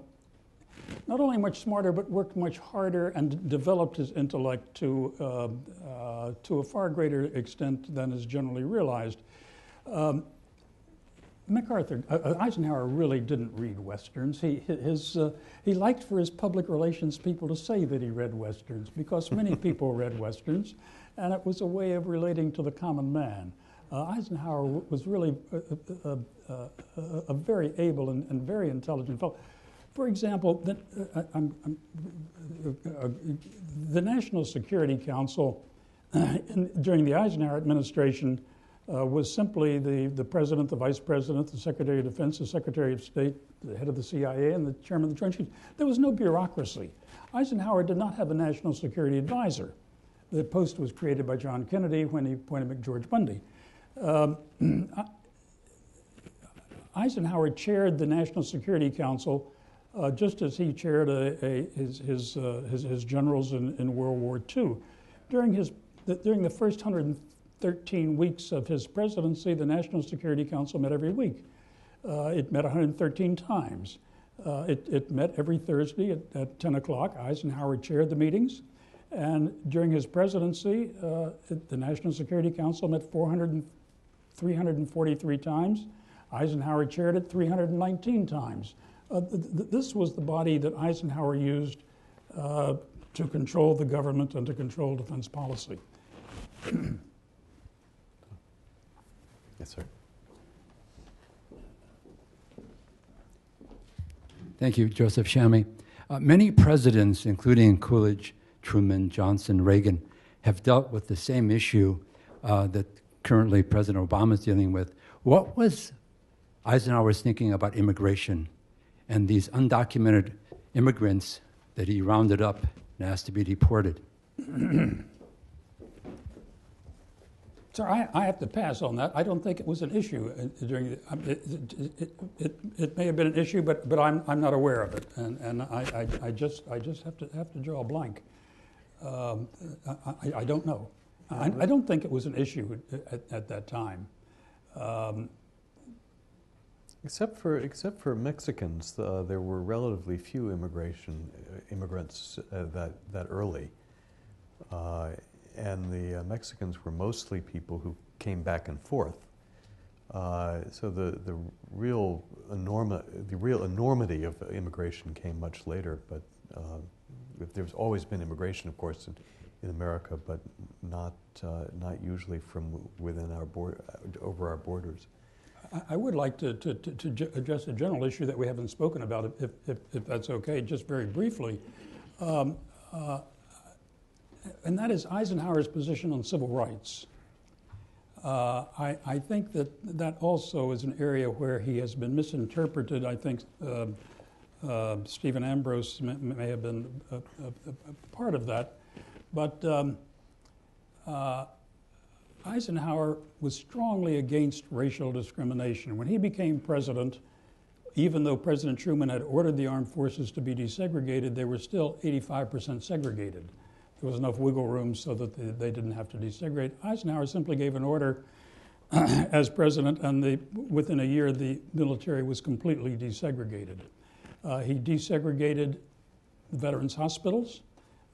not only much smarter, but worked much harder and developed his intellect to, uh, uh, to a far greater extent than is generally realized. Um, MacArthur, uh, uh, Eisenhower really didn't read westerns. He his uh, he liked for his public relations people to say that he read westerns because many people read westerns, and it was a way of relating to the common man. Uh, Eisenhower was really a, a, a, a very able and, and, very intelligent fellow. For example, the, uh, I'm, I'm, uh, the National Security Council in, during the Eisenhower administration uh, was simply the, the president, the vice president, the secretary of defense, the secretary of state, the head of the CIA, and the chairman of the Chiefs. There was no bureaucracy. Eisenhower did not have a national security advisor. The post was created by John Kennedy when he appointed McGeorge Bundy. Um, Eisenhower chaired the National Security Council uh, just as he chaired a, a, his, his, uh, his, his, generals in, in World War II. During, his, the, during the first 100 13 weeks of his presidency, the National Security Council met every week. Uh, it met 113 times. Uh, it, it, met every Thursday at, at, 10 o'clock. Eisenhower chaired the meetings. And during his presidency, uh, it, the National Security Council met 400 343 times. Eisenhower chaired it 319 times. Uh, th- th- this was the body that Eisenhower used uh, to control the government and to control defense policy. Yes, sir. Thank you, Joseph Shami. Uh, many presidents, including Coolidge, Truman, Johnson, Reagan, have dealt with the same issue uh, that currently President Obama is dealing with. What was Eisenhower's thinking about immigration and these undocumented immigrants that he rounded up and asked to be deported? Sir, I, I, have to pass on that. I don't think it was an issue uh, during the, um, it, it, it, it, may have been an issue, but, but I'm, I'm not aware of it. And, and I, I, I just, I just have, to, have to draw a blank. Um, I, I, don't know. I, I, don't think it was an issue at, at that time. Um, except for except for Mexicans, uh, there were relatively few immigration uh, immigrants uh, that that early. Uh, and the uh, Mexicans were mostly people who came back and forth. Uh, so the, the real enormi- the real enormity of immigration came much later, but uh, there's always been immigration, of course, in, in America, but not uh, not usually from within our board over our borders. I would like to, to, to, to, address a general issue that we haven't spoken about, if, if, if that's okay, just very briefly. Um, uh, and that is Eisenhower's position on civil rights. Uh, I, I, think that that also is an area where he has been misinterpreted. I think uh, uh, Stephen Ambrose may, may have been a, a, a, part of that. But um, uh, Eisenhower was strongly against racial discrimination. When he became president, even though President Truman had ordered the armed forces to be desegregated, they were still 85% segregated. There was enough wiggle room so that they, they didn't have to desegregate. Eisenhower simply gave an order as president, and the, within a year, the military was completely desegregated. Uh, he desegregated the veterans' hospitals.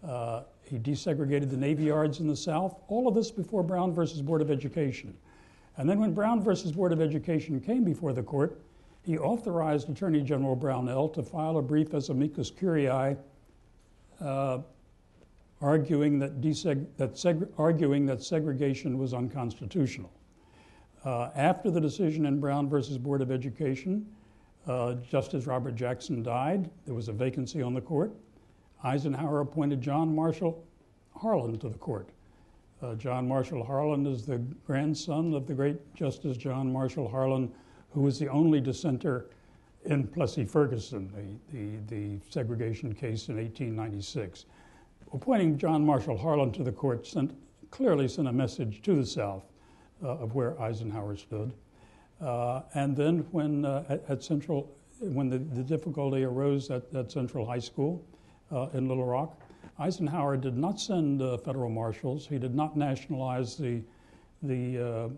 Uh, he desegregated the Navy Yards in the South. All of this before Brown versus Board of Education. And then when Brown versus Board of Education came before the court, he authorized Attorney General Brownell to file a brief as amicus curiae uh, arguing that, deseg- that seg- arguing that segregation was unconstitutional. Uh, after the decision in Brown versus Board of Education, uh, Justice Robert Jackson died. There was a vacancy on the court. Eisenhower appointed John Marshall Harlan to the court. Uh, John Marshall Harlan is the grandson of the great Justice John Marshall Harlan, who was the only dissenter in Plessy Ferguson, the, the, the segregation case in 1896 appointing John Marshall Harlan to the court sent, clearly sent a message to the South uh, of where Eisenhower stood. Uh, and then when uh, at, at, Central, when the, the, difficulty arose at, at Central High School uh, in Little Rock, Eisenhower did not send uh, federal marshals. He did not nationalize the, the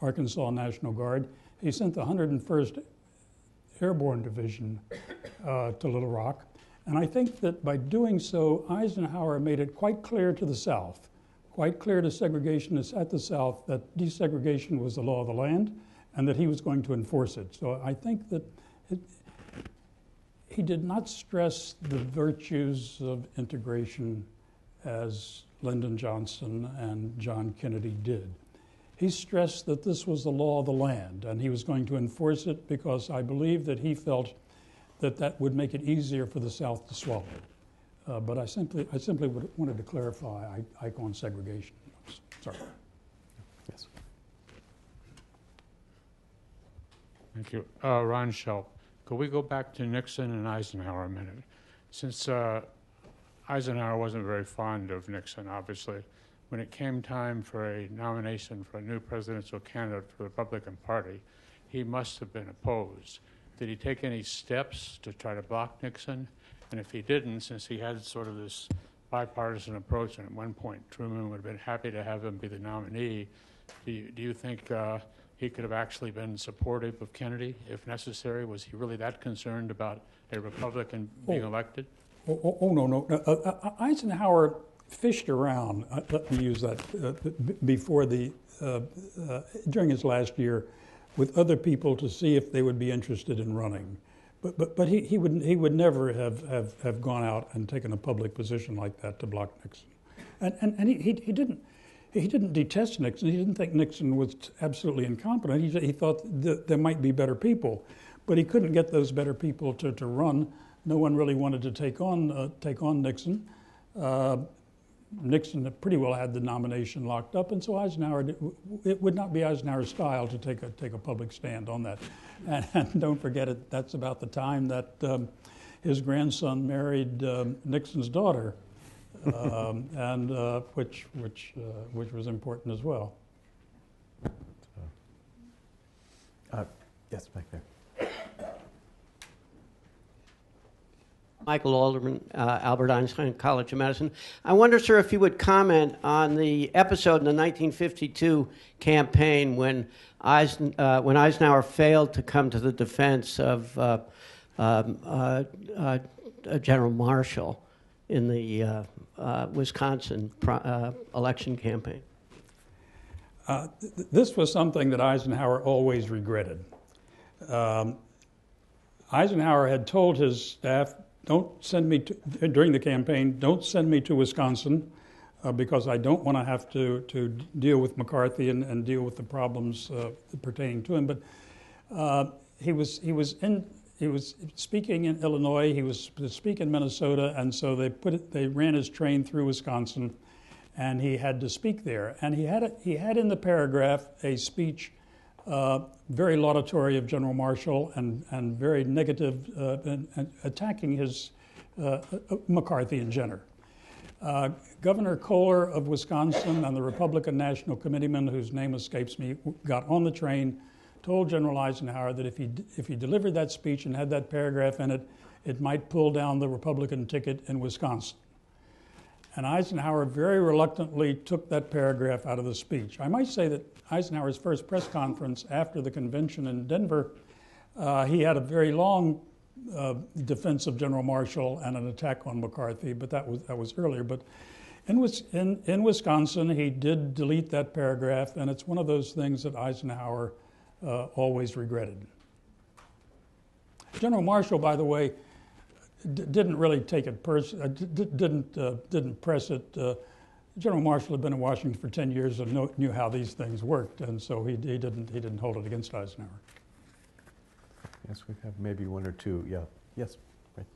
Arkansas National Guard. He sent the 101st Airborne Division to Little Rock and I think that by doing so, Eisenhower made it quite clear to the South, quite clear to segregationists at the South, that desegregation was the law of the land and that he was going to enforce it. So I think that it, he did not stress the virtues of integration as Lyndon Johnson and John Kennedy did. He stressed that this was the law of the land and he was going to enforce it because I believe that he felt that that would make it easier for the South to swallow. Uh, but I simply, I simply would, wanted to clarify I, Ike on segregation. Sorry. Yes. Thank you. Uh, Ron Schell. Could we go back to Nixon and Eisenhower a minute? Since uh, Eisenhower wasn't very fond of Nixon, obviously, when it came time for a nomination for a new presidential candidate for the Republican Party, he must have been opposed. Did he take any steps to try to block Nixon? And if he didn't, since he had sort of this bipartisan approach, and at one point Truman would have been happy to have him be the nominee, do you, do you think uh, he could have actually been supportive of Kennedy if necessary? Was he really that concerned about a Republican being Oh. elected? Oh, oh, oh, no, no. Uh, uh, Eisenhower fished around, uh, let me use that, uh, before the, uh, uh, during his last year with other people to see if they would be interested in running. But, but, but he, he, would, he would never have, have, have gone out and taken a public position like that to block Nixon. And, and, and he, he, he didn't. He didn't detest Nixon. He didn't think Nixon was absolutely incompetent. He, he thought that there might be better people, but he couldn't get those better people to, to run. No one really wanted to take on uh, take on Nixon. Uh, Nixon pretty well had the nomination locked up, and so Eisenhower it would not be Eisenhower's style to take a take a public stand on that. And, and don't forget it. That's about the time that um, his grandson married um, Nixon's daughter, um, and uh, which which uh, which was important as well. Uh, yes, back there. Michael Alderman, uh, Albert Einstein College of Medicine. I wonder, sir, if you would comment on the episode in the 1952 campaign when, Eisen, uh, when Eisenhower failed to come to the defense of uh, um, uh, uh, General Marshall in the uh, Wisconsin pro- election campaign. Th- this was something that Eisenhower always regretted. Um, Eisenhower had told his staff, "Don't send me to, during the campaign. Don't send me to Wisconsin uh, because I don't want to have to to deal with McCarthy and, and deal with the problems uh, pertaining to him." But uh, he was he was in he was speaking in Illinois. He was speaking in Minnesota, and so they put it, they ran his train through Wisconsin, and he had to speak there. And he had a, he had in the paragraph a speech. Uh, very laudatory of General Marshall and, and very negative, uh, and, and attacking his uh, uh, McCarthy and Jenner. Uh, Governor Kohler of Wisconsin and the Republican National Committeeman, whose name escapes me, got on the train, told General Eisenhower that if he, if he delivered that speech and had that paragraph in it, it might pull down the Republican ticket in Wisconsin. And Eisenhower very reluctantly took that paragraph out of the speech. I might say that Eisenhower's first press conference after the convention in Denver, uh, he had a very long uh, defense of General Marshall and an attack on McCarthy, but that was, that was earlier. But in, in, in Wisconsin, he did delete that paragraph, and it's one of those things that Eisenhower uh, always regretted. General Marshall, by the way, d- didn't really take it pers- uh, d- d- didn't uh, didn't press it. Uh, General Marshall had been in Washington for ten years and know, knew how these things worked, and so he, he didn't he didn't hold it against Eisenhower. Yes, we have maybe one or two. Yeah. Yes. Right.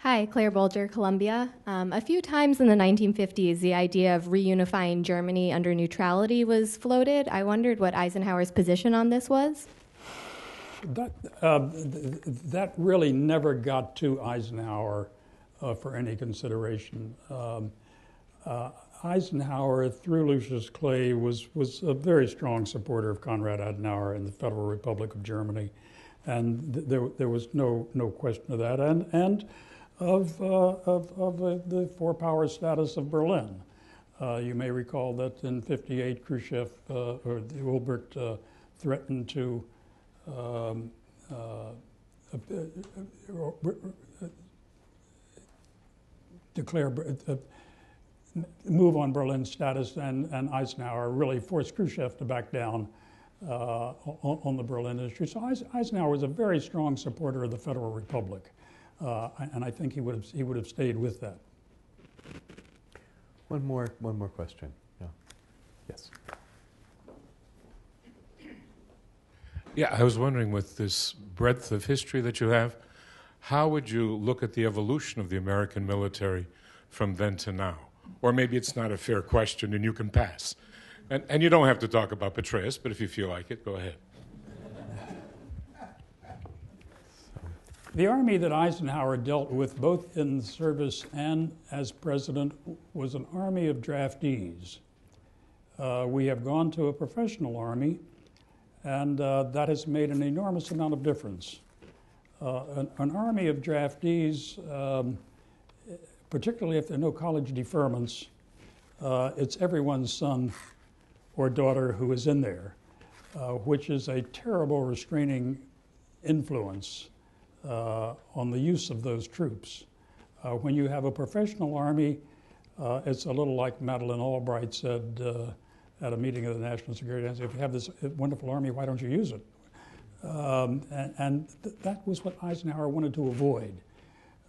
Hi, Claire Bolger, Columbia. Um, a few times in the 1950s, the idea of reunifying Germany under neutrality was floated. I wondered what Eisenhower's position on this was. That uh, th- th- that really never got to Eisenhower uh, for any consideration. Um, uh, Eisenhower, through Lucius Clay, was was a very strong supporter of Konrad Adenauer and the Federal Republic of Germany, and th- there there was no no question of that, and and of uh, of, of uh, the four power status of Berlin. Uh, you may recall that in '58, Khrushchev or uh, threatened to um, uh, uh, uh, uh, declare move on Berlin's status, and, and Eisenhower really forced Khrushchev to back down uh, on, on, the Berlin issue. So Eisenhower was a very strong supporter of the Federal Republic, uh, and I think he would have, he would have stayed with that. One more, one more question. Yeah. Yes. Yeah, I was wondering with this breadth of history that you have, how would you look at the evolution of the American military from then to now? Or maybe it's not a fair question and you can pass. And, and you don't have to talk about Petraeus, but if you feel like it, go ahead. The army that Eisenhower dealt with, both in service and as president, was an army of draftees. Uh, we have gone to a professional army, and uh, that has made an enormous amount of difference. Uh, an, an, army of draftees, um, particularly if there are no college deferments, uh, it's everyone's son or daughter who is in there, uh, which is a terrible restraining influence uh, on the use of those troops. Uh, when you have a professional army, it's a little like Madeleine Albright said at a meeting of the National Security Council if you have this wonderful army, why don't you use it? Um, and, and th- that was what Eisenhower wanted to avoid.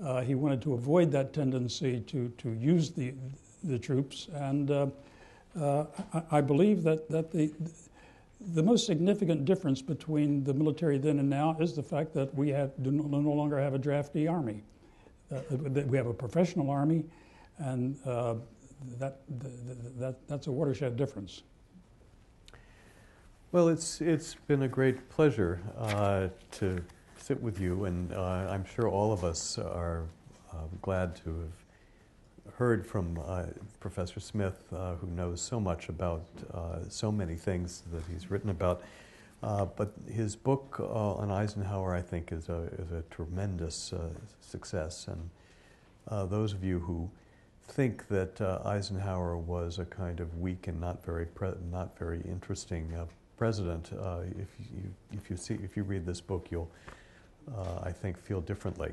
Uh, he wanted to avoid that tendency to, to use the, the troops. And uh, uh, I, I, believe that, that the, the most significant difference between the military then and now is the fact that we have, do no, no longer have a draftee army. Uh, we have a professional army, and uh, that, that, that's a watershed difference. Well, it's, it's been a great pleasure uh, to sit with you, and uh, I'm sure all of us are uh, glad to have heard from uh, Professor Smith, uh, who knows so much about uh, so many things that he's written about. But his book on Eisenhower, I think, is a, is a tremendous success. And those of you who think that Eisenhower was a kind of weak and not very, not very interesting president, if, you, if, you see, if you read this book, you'll, I think, feel differently.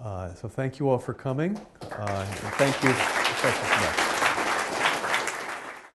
Uh, so thank you all for coming. Uh, thank you.